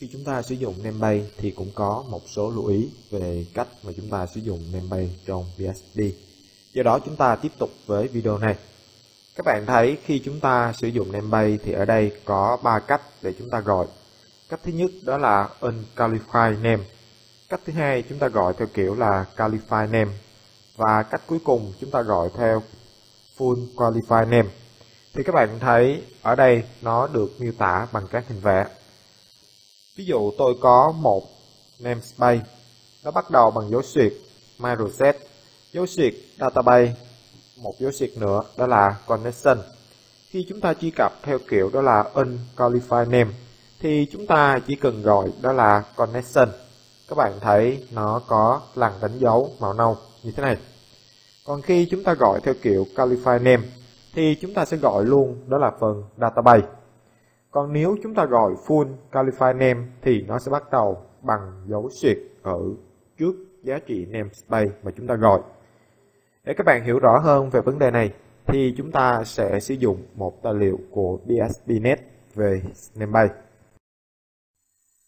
Khi chúng ta sử dụng namebase thì cũng có một số lưu ý về cách mà chúng ta sử dụng namebase trong BSD. Do đó chúng ta tiếp tục với video này. Các bạn thấy khi chúng ta sử dụng namebase thì ở đây có 3 cách để chúng ta gọi. Cách thứ nhất đó là unqualified name. Cách thứ hai chúng ta gọi theo kiểu là qualified name. Và cách cuối cùng chúng ta gọi theo full qualified name. Thì các bạn thấy ở đây nó được miêu tả bằng các hình vẽ. Ví dụ tôi có một namespace, nó bắt đầu bằng dấu xuyệt microset, dấu xuyệt database, một dấu xuyệt nữa đó là connection. Khi chúng ta truy cập theo kiểu đó là unqualified name thì chúng ta chỉ cần gọi đó là connection. Các bạn thấy nó có lằn đánh dấu màu nâu như thế này. Còn khi chúng ta gọi theo kiểu qualified name thì chúng ta sẽ gọi luôn đó là phần database. Còn nếu chúng ta gọi full qualify name thì nó sẽ bắt đầu bằng dấu xuyệt ở trước giá trị namespace mà chúng ta gọi. Để các bạn hiểu rõ hơn về vấn đề này thì chúng ta sẽ sử dụng một tài liệu của BSPNet về namespace.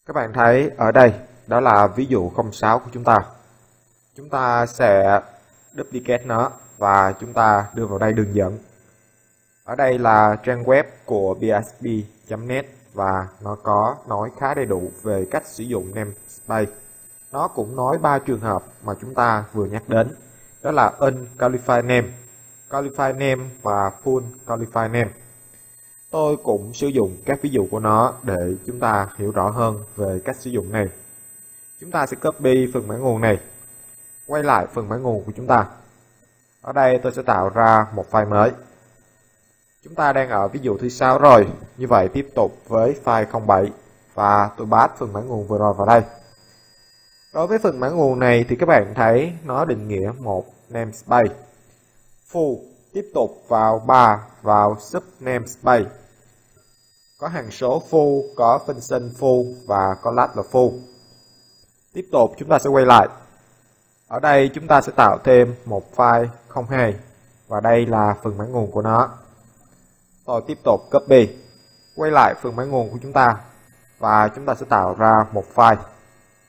Các bạn thấy ở đây, đó là ví dụ 06 của chúng ta. Chúng ta sẽ duplicate nó và chúng ta đưa vào đây đường dẫn. Ở đây là trang web của BSP.net và nó có nói khá đầy đủ về cách sử dụng namespace. Nó cũng nói ba trường hợp mà chúng ta vừa nhắc đến. Đó là unqualified name, qualified name và full qualified name. Tôi cũng sử dụng các ví dụ của nó để chúng ta hiểu rõ hơn về cách sử dụng này. Chúng ta sẽ copy phần mã nguồn này, quay lại phần mã nguồn của chúng ta. Ở đây tôi sẽ tạo ra một file mới. Chúng ta đang ở ví dụ thứ sáu rồi, như vậy tiếp tục với file 07 và tôi bắt phần mã nguồn vừa rồi vào đây. Đối với phần mã nguồn này thì các bạn thấy nó định nghĩa một namespace. Full tiếp tục vào ba vào sub namespace. Có hằng số full, có function full và có last là full. Tiếp tục chúng ta sẽ quay lại. Ở đây chúng ta sẽ tạo thêm một file 02 và đây là phần mã nguồn của nó. Tôi tiếp tục copy, quay lại phần máy nguồn của chúng ta và chúng ta sẽ tạo ra một file.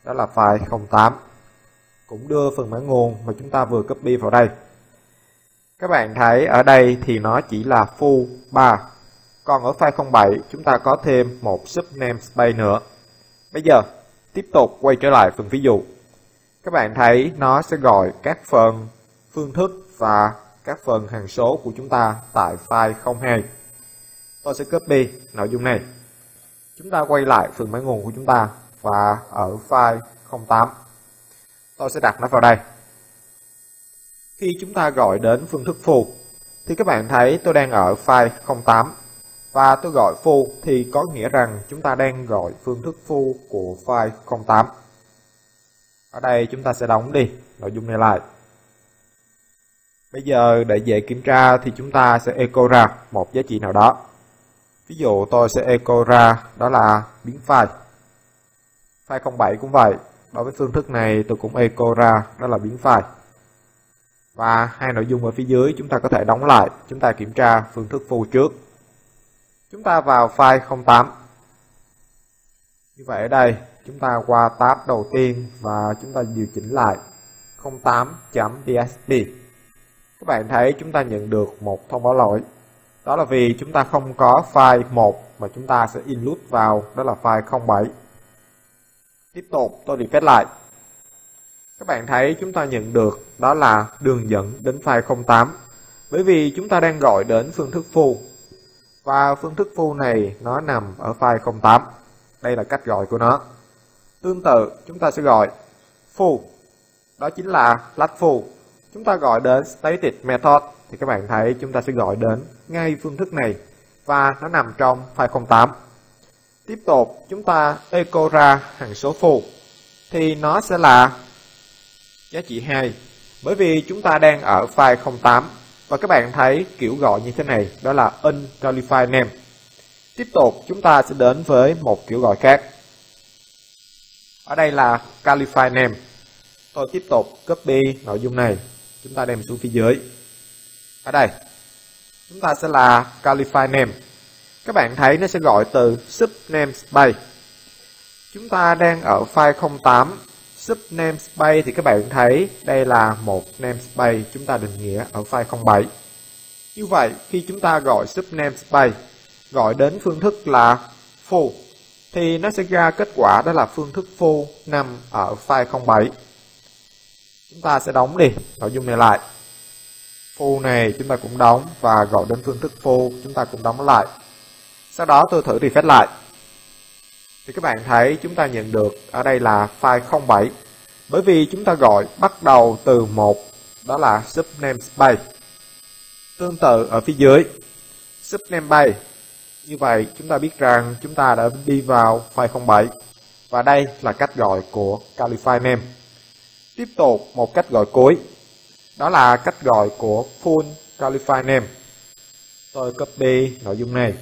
Đó là file 08. Cũng đưa phần máy nguồn mà chúng ta vừa copy vào đây. Các bạn thấy ở đây thì nó chỉ là full 3. Còn ở file 07 chúng ta có thêm một sub namespace nữa. Bây giờ tiếp tục quay trở lại phần ví dụ. Các bạn thấy nó sẽ gọi các phần phương thức và các phần hằng số của chúng ta tại file 02. Tôi sẽ copy nội dung này. Chúng ta quay lại phần máy nguồn của chúng ta và ở file 08. Tôi sẽ đặt nó vào đây. Khi chúng ta gọi đến phương thức phù thì các bạn thấy tôi đang ở file 08 và tôi gọi phù thì có nghĩa rằng chúng ta đang gọi phương thức phù của file 08. Ở đây chúng ta sẽ đóng đi nội dung này lại. Bây giờ để dễ kiểm tra thì chúng ta sẽ echo ra một giá trị nào đó. Ví dụ tôi sẽ echo ra, đó là biến file. File 07 cũng vậy. Đối với phương thức này tôi cũng echo ra, đó là biến file. Và hai nội dung ở phía dưới chúng ta có thể đóng lại. Chúng ta kiểm tra phương thức full trước. Chúng ta vào file 08. Như vậy ở đây, chúng ta qua tab đầu tiên và chúng ta điều chỉnh lại 08.dsp. Các bạn thấy chúng ta nhận được một thông báo lỗi. Đó là vì chúng ta không có file 1 mà chúng ta sẽ include vào, đó là file 07. Tiếp tục tôi refresh lại. Các bạn thấy chúng ta nhận được đó là đường dẫn đến file 08. Bởi vì chúng ta đang gọi đến phương thức full. Và phương thức full này nó nằm ở file 08. Đây là cách gọi của nó. Tương tự, chúng ta sẽ gọi full. Đó chính là lát full. Chúng ta gọi đến stated method thì các bạn thấy chúng ta sẽ gọi đến ngay phương thức này và nó nằm trong file 08. Tiếp tục, chúng ta echo ra hằng số phụ thì nó sẽ là giá trị 2 bởi vì chúng ta đang ở file 08 và các bạn thấy kiểu gọi như thế này, đó là unqualified name. Tiếp tục, chúng ta sẽ đến với một kiểu gọi khác. Ở đây là qualified name. Tôi tiếp tục copy nội dung này. Chúng ta đem xuống phía dưới. Ở đây, chúng ta sẽ là qualify name. Các bạn thấy nó sẽ gọi từ sub namespace. Chúng ta đang ở file 08 sub namespace thì các bạn thấy đây là một namespace chúng ta định nghĩa ở file 07. Như vậy, khi chúng ta gọi sub namespace gọi đến phương thức là full thì nó sẽ ra kết quả đó là phương thức full nằm ở file 07. Chúng ta sẽ đóng đi nội dung này lại phô này chúng ta cũng đóng và gọi đến phương thức phô chúng ta cũng đóng lại. Sau đó tôi thử refresh lại. Thì các bạn thấy chúng ta nhận được ở đây là file 07. Bởi vì chúng ta gọi bắt đầu từ một, đó là sub namespace. Tương tự ở phía dưới sub namespace. Như vậy chúng ta biết rằng chúng ta đã đi vào file 07 và đây là cách gọi của qualify name. Tiếp tục một cách gọi cuối đó là cách gọi của full qualify name. Tôi copy nội dung này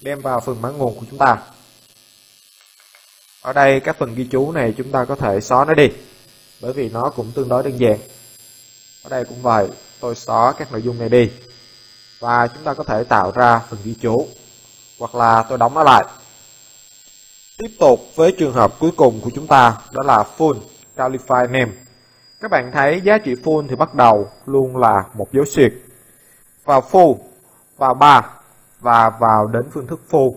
đem vào phần mã nguồn của chúng ta. Ở đây các phần ghi chú này chúng ta có thể xóa nó đi bởi vì nó cũng tương đối đơn giản. Ở đây cũng vậy, tôi xóa các nội dung này đi và chúng ta có thể tạo ra phần ghi chú hoặc là tôi đóng nó lại. Tiếp tục với trường hợp cuối cùng của chúng ta đó là full qualify name. Các bạn thấy giá trị full thì bắt đầu luôn là một dấu xuyệt. Vào full, vào 3 và vào đến phương thức full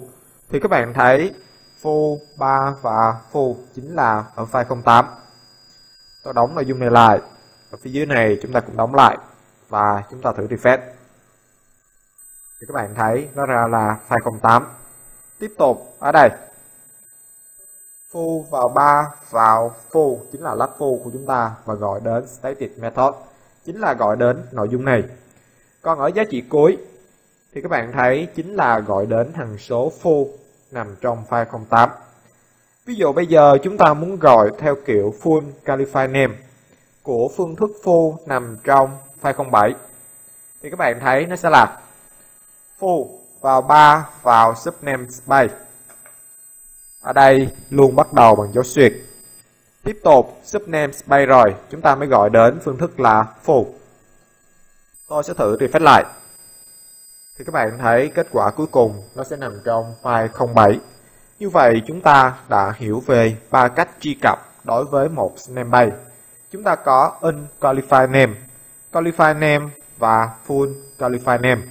thì các bạn thấy full 3 và full chính là ở file 08. Tôi đóng nội dung này lại. Ở phía dưới này chúng ta cũng đóng lại và chúng ta thử refresh. Thì các bạn thấy nó ra là file 08. Tiếp tục ở đây full vào 3 vào full chính là lát full của chúng ta và gọi đến static method, chính là gọi đến nội dung này. Còn ở giá trị cuối thì các bạn thấy chính là gọi đến hằng số full nằm trong file 08. Ví dụ bây giờ chúng ta muốn gọi theo kiểu full qualify name của phương thức full nằm trong file 07 thì các bạn thấy nó sẽ là full vào 3 vào subname space. Ở đây luôn bắt đầu bằng dấu xuyệt. Tiếp tục subname space rồi, chúng ta mới gọi đến phương thức là full. Tôi sẽ thử refresh lại thì các bạn thấy kết quả cuối cùng nó sẽ nằm trong file 07. Như vậy chúng ta đã hiểu về ba cách truy cập đối với một namebase. Chúng ta có unqualified name, qualified name và full qualified name.